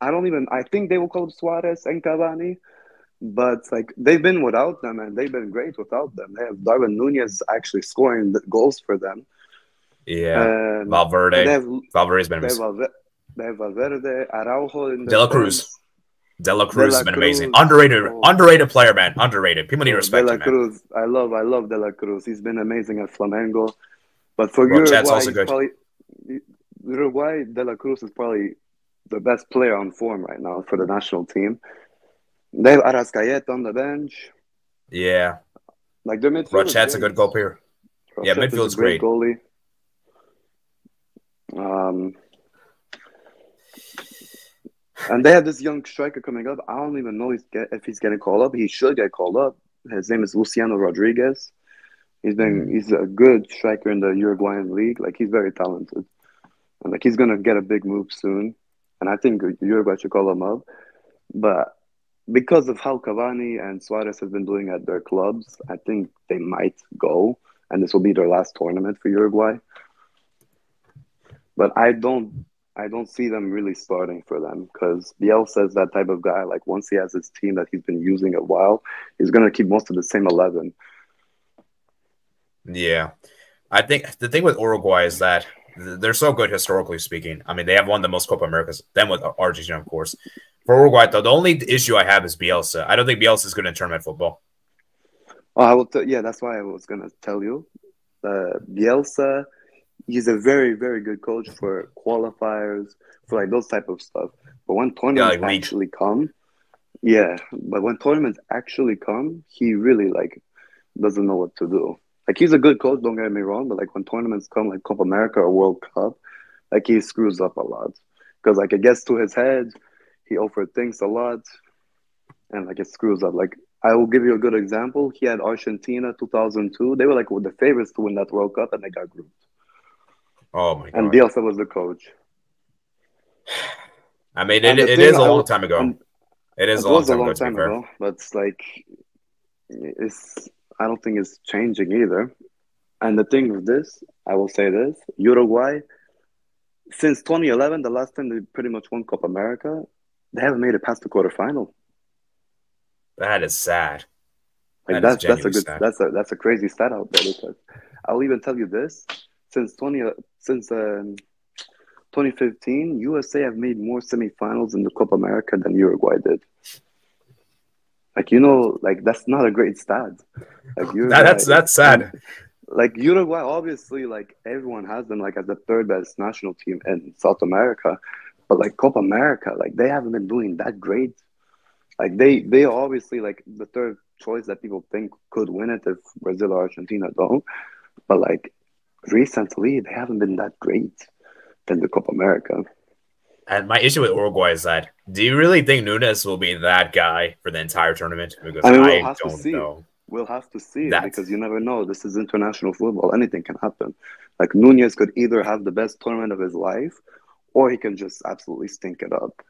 I don't even. I think they will call up Suarez and Cavani, but like they've been without them and they've been great without them. They have Darwin Nunez actually scoring the goals for them. Yeah, And Valverde. they have Valverde's been they have, amazing. Valve- they have Valverde, Araujo in the De La Cruz. Defense. De La Cruz has been amazing. Underrated, Oh. underrated player, man. Underrated. People need to De respect La him, man. Cruz. I love, I love De La Cruz. He's been amazing at Flamengo. But for Rochet's Uruguay, also good. probably Uruguay, De La Cruz is probably the best player on form right now for the national team. They have Arrascaeta on the bench. Yeah. Like their midfield. Rochet's a good goal player. Yeah, midfield's great. Goalie. Um, and they have this young striker coming up. I don't even know if he's getting called up. He should get called up. His name is Luciano Rodriguez. He's been mm. he's a good striker in the Uruguayan league. Like he's very talented, and like he's gonna get a big move soon. And I think Uruguay should call him up. But because of how Cavani and Suarez have been doing at their clubs, I think they might go, and this will be their last tournament for Uruguay. But I don't I don't see them really starting for them because Bielsa is that type of guy. Like once he has his team that he's been using a while, he's gonna keep most of the same eleven. Yeah, I think the thing with Uruguay is that they're so good historically speaking. I mean, they have won the most Copa Americas, then with Argentina, of course. For Uruguay, though, the only issue I have is Bielsa. I don't think Bielsa is good in tournament football. Oh, I will. T- yeah, that's why I was gonna tell you. Uh, Bielsa he's a very very good coach for qualifiers for like those type of stuff. But when tournaments yeah, like actually come, yeah, but when tournaments actually come, he really like doesn't know what to do. Like he's a good coach, don't get me wrong, but like when tournaments come, like Copa America or World Cup, like he screws up a lot because like it gets to his head, he overthinks a lot, and like it screws up. Like I will give you a good example. He had Argentina 2002. They were like the favorites to win that World Cup, and they got grouped. Oh my god! And Bielsa was the coach. I mean, it, it is a long time ago. It is it a long time, a long ago, time ago, but it's like it's. I don't think it's changing either. And the thing with this, I will say this: Uruguay, since 2011, the last time they pretty much won Copa America, they haven't made it past the quarterfinal. That is sad. Like that that's that's a good sad. that's a that's a crazy stat out there because I'll even tell you this: since 20 since um, 2015, USA have made more semifinals in the Copa America than Uruguay did. Like you know, like that's not a great stat. Like Uruguay, that's that's sad. Like Uruguay, obviously, like everyone has them like as the third best national team in South America, but like Copa America, like they haven't been doing that great. Like they they obviously like the third choice that people think could win it if Brazil or Argentina don't. But like recently they haven't been that great than the Copa America. And my issue with Uruguay is that do you really think Nunez will be that guy for the entire tournament? Because I, mean, we'll I don't know. We'll have to see That's... because you never know. This is international football. Anything can happen. Like Nunez could either have the best tournament of his life, or he can just absolutely stink it up.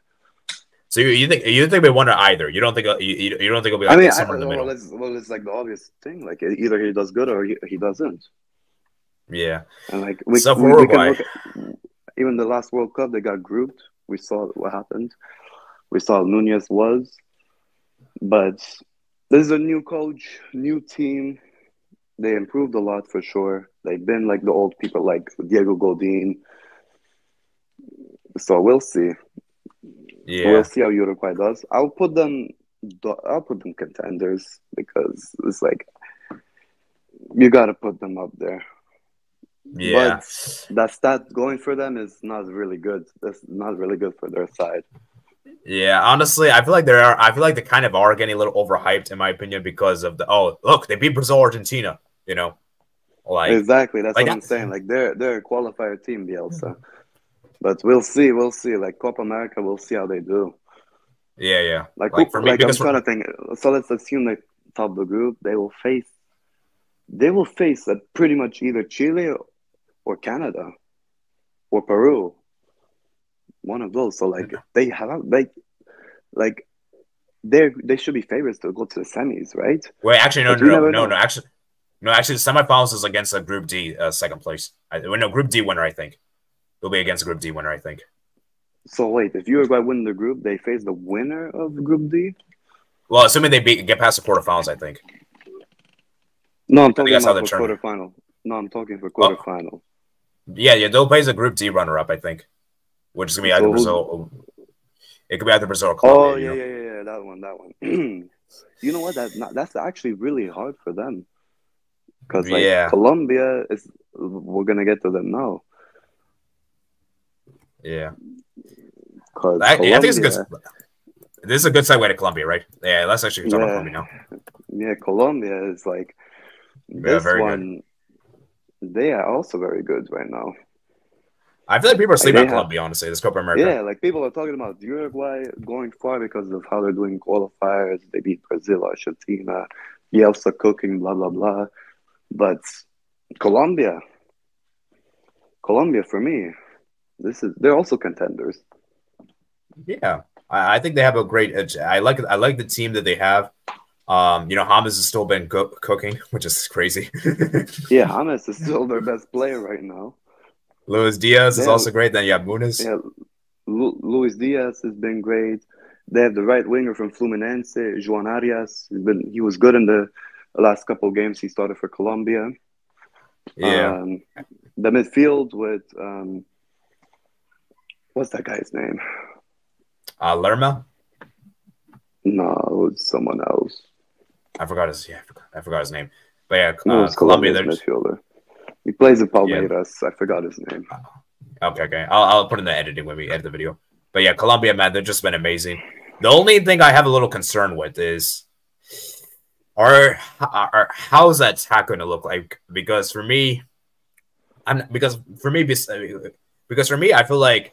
So you, you think you think we won either? You don't think uh, you, you don't think it'll be like I mean, somewhere I, in the well, middle? It's, well, it's like the obvious thing. Like either he does good or he, he doesn't. Yeah. And like we, we, we can look at, even the last World Cup, they got grouped. We saw what happened. We saw Nunez was, but this is a new coach, new team. They improved a lot for sure. They've been like the old people, like Diego Godin. So we'll see. Yeah, we'll see how Uruguay does. I'll put them. I'll put them contenders because it's like you got to put them up there. Yeah. But that stat going for them is not really good. That's not really good for their side. Yeah, honestly, I feel like they are. I feel like they kind of are getting a little overhyped, in my opinion, because of the oh look, they beat Brazil, Argentina. You know, like exactly. That's like, what I'm saying. Like they're they're a qualifier team, Bielsa. Mm-hmm. But we'll see. We'll see. Like Copa America, we'll see how they do. Yeah, yeah. Like, like for me, like I'm trying to think. So let's assume they top the group. They will face. They will face a pretty much either Chile or Canada or Peru. One of those. So like they have like like they they should be favorites to go to the semis, right? Wait, actually no, no, no, no, no, actually no, actually the semifinals is against a Group D uh, second place. I, no, Group D winner, I think. It'll be against a Group D winner, I think. So wait, if Uruguay win the group, they face the winner of Group D. Well, assuming they beat, get past the quarterfinals, I think. No, I'm talking about the quarterfinal. No, I'm talking for quarterfinal. Oh. Yeah, yeah, they'll play as a Group D runner-up, I think, which is gonna be either so, Brazil. It could be either Brazil or Colombia. Oh yeah, you know? yeah, yeah, that one, that one. you know what? That not, that's actually really hard for them because like yeah. Colombia is. We're gonna get to them now. Yeah. Because I, I think it's a good. This is a good segue to Colombia, right? Yeah, let's actually talk Yeah. about Colombia now. yeah, Colombia is like Yeah, this very good. They are also very good right now. I feel like people are sleeping on Colombia, honestly. This Copa America. Yeah, like people are talking about Uruguay going far because of how they're doing qualifiers. They beat Brazil, Argentina, Bielsa cooking, blah blah blah. But Colombia, Colombia for me, this is they're also contenders. Yeah, I, I think they have a great. edge. I like. I like the team that they have. Um, you know, James has still been co- cooking, which is crazy. Yeah, James is still their best player right now. Luis Diaz is also great. Then you have Muniz. Yeah, Lu- Luis Diaz has been great. They have the right winger from Fluminense, Juan Arias. He's been he was good in the last couple games he started for Colombia. Yeah. Um, the midfield with um, what's that guy's name? Uh, Lerma. No, it was someone else. I forgot his. Yeah, I forgot, I forgot his name. But yeah, No, uh, it's Colombia. Midfielder. He plays in Palmeiras. I forgot his name. okay. Okay, I'll, I'll put in the editing when we edit the video. But yeah, Colombia, man, they've just been amazing. The only thing I have a little concern with is, are, are how's that attack going to look like? Because for me, I'm because for me because for me, I feel like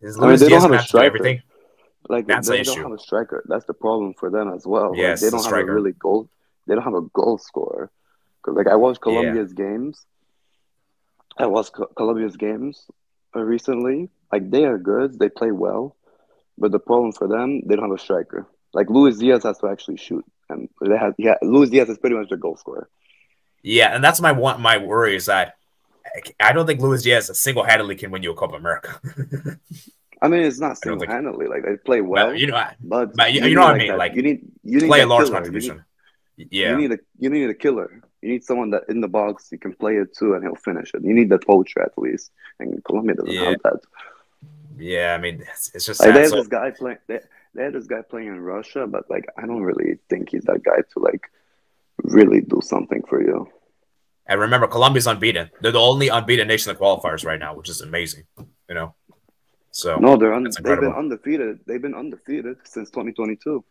is I mean, Luis they don't Diaz have a have to do striker. everything. Like That's they the don't have a striker. That's the problem for them as well. Like, Yes, they don't have a really goal. They don't have a goal scorer. 'Cause, like I watched Colombia's games. I watched Co- Colombia's games uh, recently. Like they are good. They play well, but the problem for them, they don't have a striker. Like Luis Diaz has to actually shoot, and they have yeah. Luis Diaz is pretty much their goal scorer. Yeah, and that's my one my worry is that I don't think Luis Diaz single handedly can win you a Copa America. I mean, it's not single handedly. Like they play well, But, you know, but, but you- you know what I mean, that- like, you need you need to play a that large killer. You contribution. need- Yeah, You need a you need a killer. You need someone that in the box you can play it too, and he'll finish it. You need that poacher at least, and Colombia doesn't Yeah. have that. yeah. I mean, it's, it's just Like sad. they have So- this guy playing. They, they have this guy playing in Russia, but like I don't really think he's that guy to like really do something for you. And remember, Colombia's unbeaten. They're the only unbeaten nation in the qualifiers right now, which is amazing. You know, so No, they're un- they've been undefeated. They've been undefeated since 2022.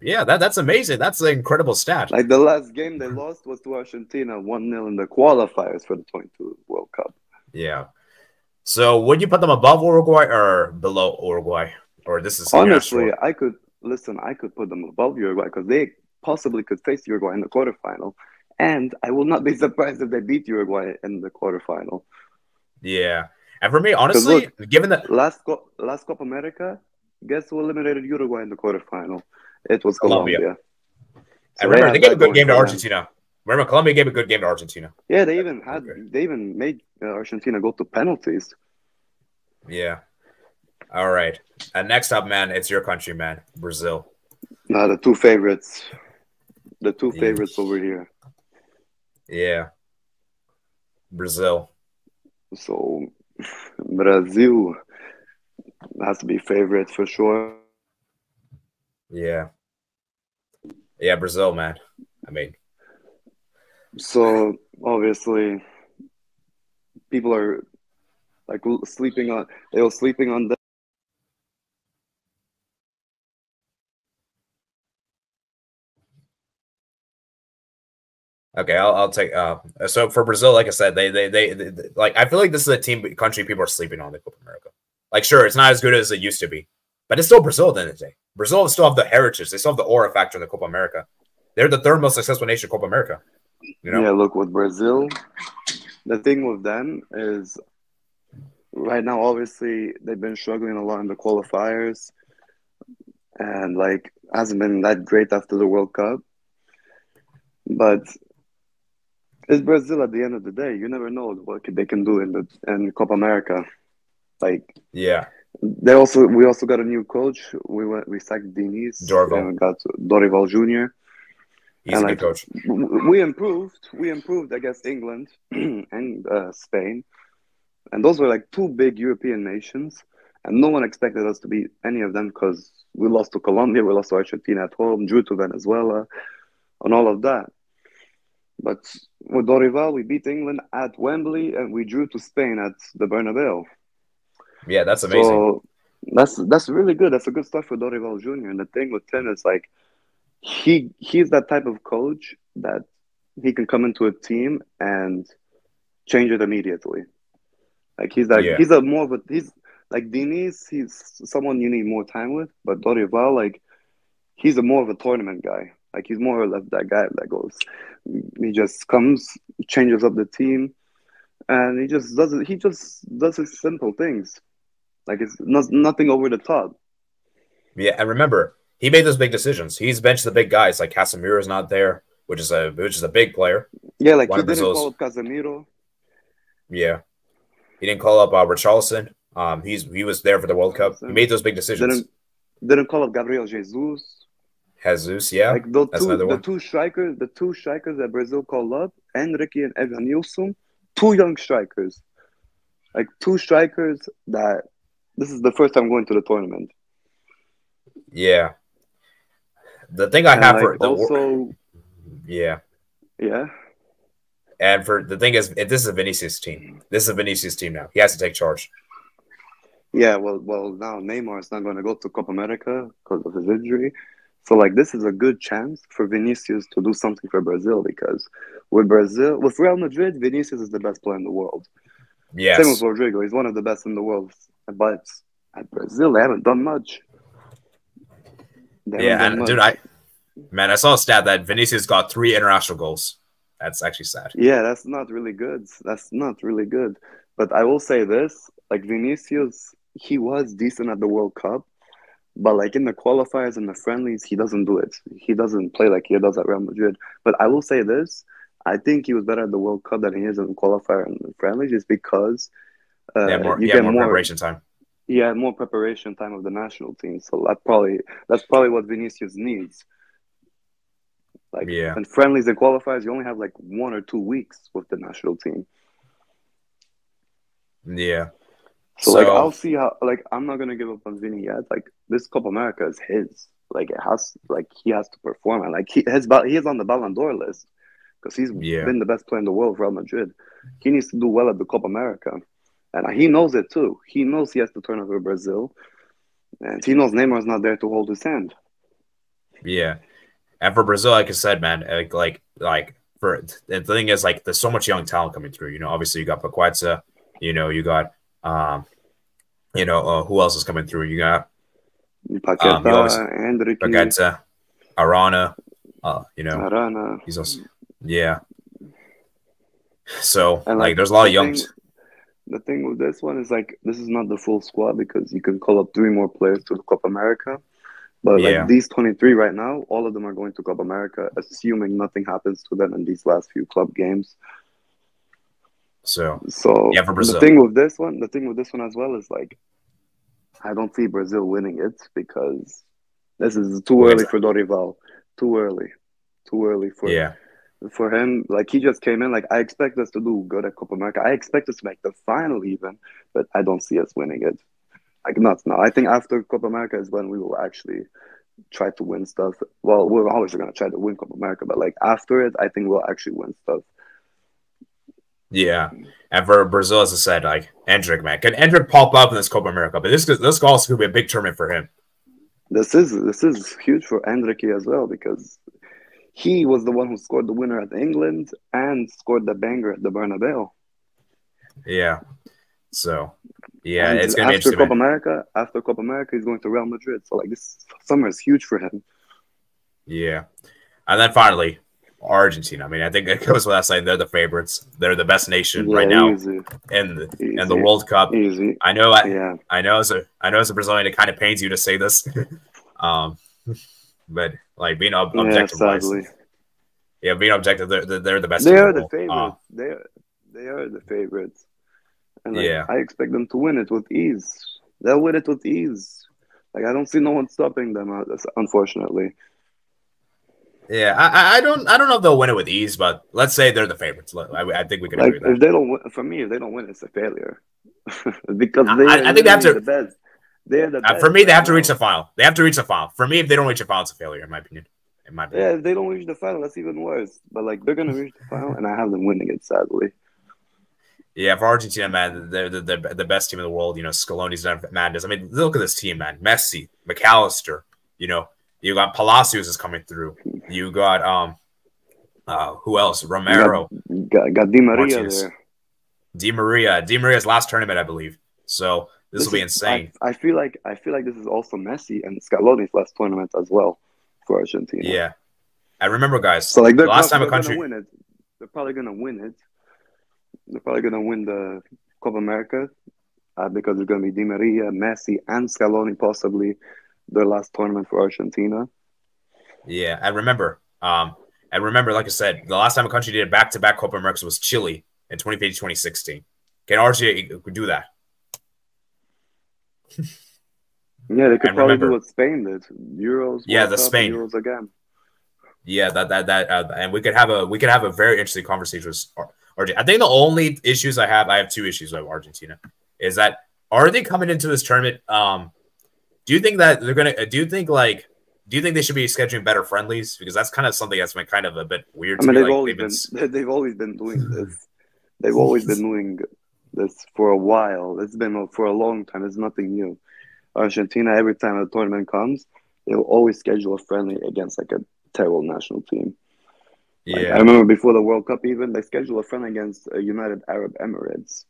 yeah, that that's amazing. That's an incredible stat. Like the last game they lost was to Argentina, one 0 in the qualifiers for the 22 World Cup. yeah. So, would you put them above Uruguay or below Uruguay? Or this is Honestly. I could listen. I could put them above Uruguay because they possibly could face Uruguay in the quarterfinal, and I will not be surprised if they beat Uruguay in the quarterfinal. yeah. And for me, honestly, given that Last Co- last Copa America, guess who eliminated Uruguay in the quarterfinal? It was Colombia. Colombia. So and remember, they gave a good game to. Argentina. Remember, Colombia gave a good game to Argentina. Yeah, they even had they even made uh, Argentina go to penalties. Yeah. All right. And next up, man, it's your country, man, Brazil. Now the two favorites, the two Yeah. favorites over here. Yeah. Brazil. So Brazil has to be favorite for sure. Yeah. Yeah, Brazil, man. I mean, So obviously, people are like sleeping on they were sleeping on okay, I'll, I'll take. Uh, so for Brazil, like I said, they, they, they, they, like, I feel like this is a team country people are sleeping on the Copa America. Like, sure, it's not as good as it used to be, but it's still Brazil at the end of the day. Brazil still have the heritage, they still have the aura factor in the Copa America. They're the third most successful nation in Copa America. You know, Yeah, look with Brazil. The thing with them is right now, obviously, they've been struggling a lot in the qualifiers, and like hasn't been that great after the World Cup. But it's Brazil at the end of the day. You never know what they can do in the in Copa America. Like yeah, they also, we also got a new coach. We went, we sacked Diniz Dorival. and got Dorival Jr. he's And a like- good coach. We improved. We improved against England and uh, Spain, and those were like two big European nations. And no one expected us to beat any of them because we lost to Colombia, we lost to Argentina at home, drew to Venezuela, and all of that. But with Dorival, we beat England at Wembley, and we drew to Spain at the Bernabeu. Yeah, that's amazing. So that's that's really good. That's a good start for Dorival Jr. And the thing with Tim is like he he's that type of coach that he can come into a team and change it immediately. Like he's like Yeah. he's a more of a he's like Diniz, he's someone you need more time with, but Dorival, like he's a more of a tournament guy. Like he's more or less that guy that goes, he just comes, changes up the team, and he just does it. He just does his simple things, like it's not, nothing over the top. Yeah, and remember, he made those big decisions. He's benched the big guys like Casemiro's not there, which is a which is a big player. Yeah, like One he didn't call up Casemiro. Yeah, he didn't call up uh, Richarlison. Um, he's he was there for the World Cup. He made those big decisions. Didn't didn't call up Gabriel Jesus. Jesus, yeah, Like the that's two, another the one. two strikers, the two strikers that Brazil called up, Endrick and Evanilson, two young strikers, like two strikers that this is the first time going to the tournament. yeah. The thing I And, have like, for the also, yeah, yeah, and for the thing is, this is a Vinicius team. This is a Vinicius team now. He has to take charge. yeah. Well, well, now Neymar is not going to go to Copa America because of his injury. So, like, this is a good chance for Vinicius to do something for Brazil because with Brazil, with Real Madrid, Vinicius is the best player in the world. Yes, Same with Rodrygo. He's one of the best in the world. But at Brazil, they haven't done much. They yeah, and done dude. I man, I saw a stat that Vinicius got three international goals. That's actually sad. Yeah, that's not really good. That's not really good. But I will say this: like Vinicius, he was decent at the World Cup, but like in the qualifiers and the friendlies, he doesn't do it. He doesn't play like he does at Real Madrid. But I will say this: I think he was better at the World Cup than he is in the qualifier and the friendlies, just because uh, yeah, more, you yeah, get more, more preparation time. Yeah, more preparation time of the national team. So that probably that's probably what Vinicius needs. Like Yeah. and friendlies and qualifiers, you only have like one or two weeks with the national team. Yeah, So, like I'll see how like I'm not gonna give up on Vinny yet. Like this Copa America is his. Like it has like he has to perform and like he his he is on the Ballon d'Or list because he's Yeah. been the best player in the world for Real Madrid. He needs to do well at the Copa America. And he knows it too. He knows he has to turn over Brazil. And he knows Neymar's not there to hold his hand. yeah. And for Brazil, like I said, man, eh, like like like for the thing is like there's so much young talent coming through. You know, obviously you got Paquetá, you know, you got um, you know, uh, who else is coming through? You got Paqueta, Um, always- Endrick, Paquetá, Arana, uh, you know, Arana. he's also yeah. So And, like, like, there's a lot of the young. thing- The thing with this one is like this is not the full squad because you can call up three more players to the Copa America. But Yeah. like these 23 right now, all of them are going to Copa America, assuming nothing happens to them in these last few club games. So So Yeah, for Brazil. the thing with this one, the thing with this one as well is like, I don't see Brazil winning it because this is too early for Dorival. Too early, too early for yeah, for him. Like he just came in. Like I expect us to do good at Copa America. I expect us to make the final even, but I don't see us winning it. Like not now. I think after Copa America is when we will actually try to win stuff. Well, we're always going to try to win Copa America, but like after it, I think we'll actually win stuff. Yeah. And for Brazil, as I said, like Endrick, man, can Endrick pop up in this Copa America? But this this also could be a big tournament for him. This is this is huge for Endrick as well because he was the one who scored the winner at England and scored the banger at the Bernabeu. Yeah. So yeah, And it's gonna be after interesting. Copa. America, after Copa America, he's going to Real Madrid. So like this summer is huge for him. Yeah. And then finally, Argentina. I mean, I think it goes without saying they're the favorites. They're the best nation right now easy, in the in the World Cup. easy. I know I, Yeah, I know as a I know as a Brazilian it kind of pains you to say this. um but like being ob- yeah. objective wise, yeah, being objective, they're, they're, they're the best. they are the the favorites. Uh, they are they are the favorites. And like, Yeah. I expect them to win it with ease. They'll win it with ease. Like I don't see no one stopping them. uh, Unfortunately. Yeah, I, I- don't I don't know if they'll win it with ease, but let's say they're the favorites. Look, I, I think we can Like agree with if they don't win, for me, if they don't win, it's a failure because I- they I- I think they have to- the best. They're the Uh, for me, they have to reach the final. They have to reach the final. For me, if they don't reach the final, it's a failure, in my opinion. In my opinion. Yeah, if they don't reach the final, that's even worse. But like they're gonna reach the final, and I have them winning it. Sadly, Yeah, for Argentina, man, they're the, the, the best team in the world. You know, Scaloni's done madness. I mean, look at this team, man. Messi, Mac Allister. You know, you got Palacios is coming through. You got um, uh, who else? Romero. Got, got Di Maria there. Di Maria. Di Maria's last tournament, I believe. So this, this will be insane. I, I, feel like I feel like this is also Messi and Scaloni's last tournament as well for Argentina. Yeah, I remember, guys. So like, the last time a country win it, they're probably gonna win it they're probably going to win the Copa America uh, because it's going to be Di Maria, Messi, and Scaloni possibly their last tournament for Argentina. Yeah, I remember. Um, I remember, like I said, the last time a country did back-to-back Copa Americas was Chile in 2015, 2016. Can Argentina do that? yeah, they could and probably remember, do what Spain did. Euros. Yeah, the Spain. Euros again. Yeah, that that that, uh, and we could have a we could have a very interesting conversation with Argentina. I think the only issues I have, I have two issues with Argentina, is that are they coming into this tournament? Um, do you think that they're gonna? Do you think like? Do you think they should be scheduling better friendlies? Because that's kind of something that's been kind of a bit weird. I mean, they've like, always they've been, been they've always been doing this. They've always been doing this for a while. It's been for a long time. It's nothing new. Argentina, every time a tournament comes, they will always schedule a friendly against like a terrible national team. Like, yeah, I remember before the World Cup, even they scheduled a friend against uh, United Arab Emirates.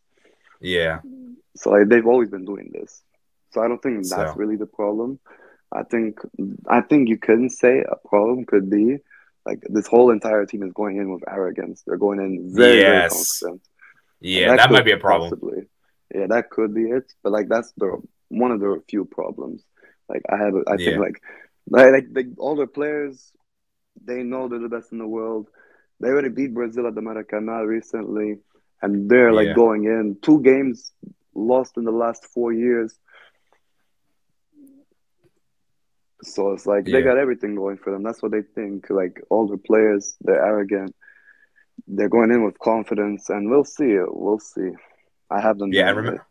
Yeah, so like, they've always been doing this. So I don't think that's so. really the problem. I think I think you couldn't say a problem could be like this whole entire team is going in with arrogance. They're going in very, yes. very confident. Yeah, that, that might be a problem. Possibly. Yeah, that could be it. But like that's the one of the few problems. Like I have, I think yeah. like like, like all the players they know they're the best in the world. They already beat Brazil at the Maracanã recently, and they're like yeah. going in two games lost in the last four years. So it's like yeah. they got everything going for them. That's what they think. Like all the players, they're arrogant. They're going in with confidence, and we'll see. We'll see. I have them. Yeah, I remember.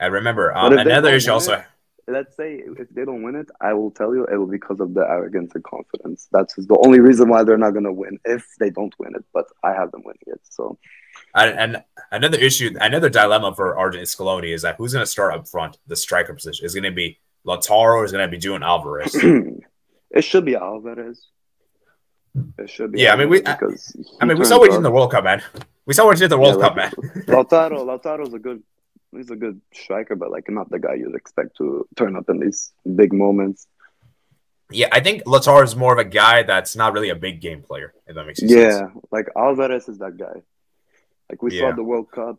I remember. Um, another issue also. It, let's say if they don't win it, I will tell you it will be because of the arrogance and confidence. That's the only reason why they're not going to win if they don't win it. But I have them winning it. So, and, another issue, another dilemma for Argent Scaloni is that who's going to start up front? The striker position is going to be Lautaro is going to be doing Alvarez? it should be Alvarez. It should be. Yeah, Alvarez I mean, we. I, I mean, we saw what he did in the World Cup, man. We saw what he did in the World yeah, Cup, man. Lautaro, Lautaro's a good he's a good striker, but like not the guy you'd expect to turn up in these big moments. Yeah, I think Lautaro is more of a guy that's not really a big game player. If that makes sense. Yeah, like Alvarez is that guy. Like we yeah. saw the World Cup,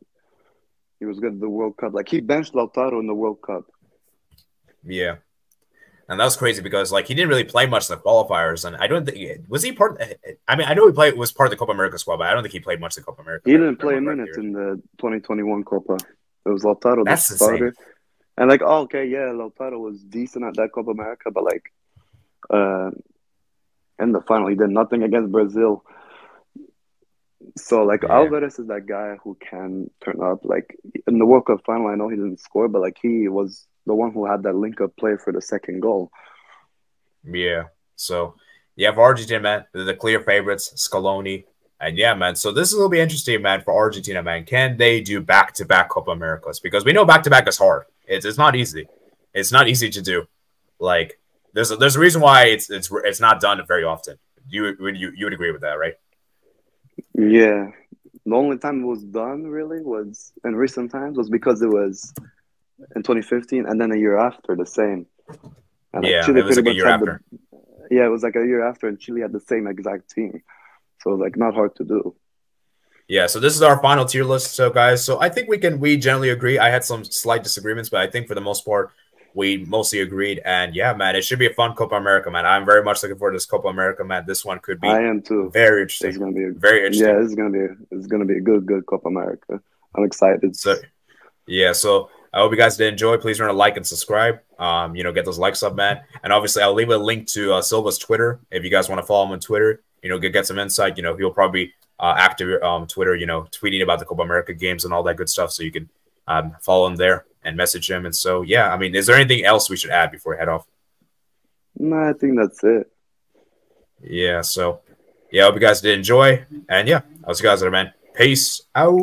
he was good at the World Cup. Like he benched Lautaro in the World Cup. Yeah, and that was crazy because like he didn't really play much in the qualifiers, and I don't think was he part. I mean, I know he played was part of the Copa America squad, but I don't think he played much in the Copa America. He didn't play a minute in the 2021 Copa. It was Lautaro That's the starter. And like, oh, okay, yeah, Lautaro was decent at that Copa America, but like, uh, in the final, he did nothing against Brazil. So like yeah. Alvarez is that guy who can turn up. Like in the World Cup final, I know he didn't score, but like he was the one who had that link up play for the second goal. Yeah. So you have Argentina, man. They're the clear favorites. Scaloni, and yeah, man. So this will be interesting, man, for Argentina, man. Can they do back to back Copa Americas? Because we know back to back is hard. It's it's not easy. It's not easy to do. Like there's a, there's a reason why it's it's it's not done very often. You would you you would agree with that, right? Yeah. The only time it was done really was in recent times was because it was in 2015 and then a year after the same. And yeah, Chile it was like a year after. The, yeah, it was like a year after, and Chile had the same exact team. So like not hard to do. Yeah, so this is our final tier list. So guys, so I think we can we generally agree. I had some slight disagreements, but I think for the most part, we mostly agreed. And yeah, man, it should be a fun Copa America, man. I'm very much looking forward to this Copa America, man. This one could be I am too. Very interesting. It's gonna be a, very interesting. Yeah, it's gonna be it's gonna be a good, good Copa America. I'm excited. So yeah, so I hope you guys did enjoy. Please remember to like and subscribe. Um, you know, get those likes up, man. And obviously, I'll leave a link to uh, Silva's Twitter if you guys want to follow him on Twitter you know, get, get some insight. You know, he'll probably uh, active um, Twitter, you know, tweeting about the Copa America games and all that good stuff. So you can um, follow him there and message him. And so, yeah, I mean, is there anything else we should add before we head off? No, I think that's it. Yeah. So, yeah, I hope you guys did enjoy. And yeah, I'll see you guys later, man. Peace out.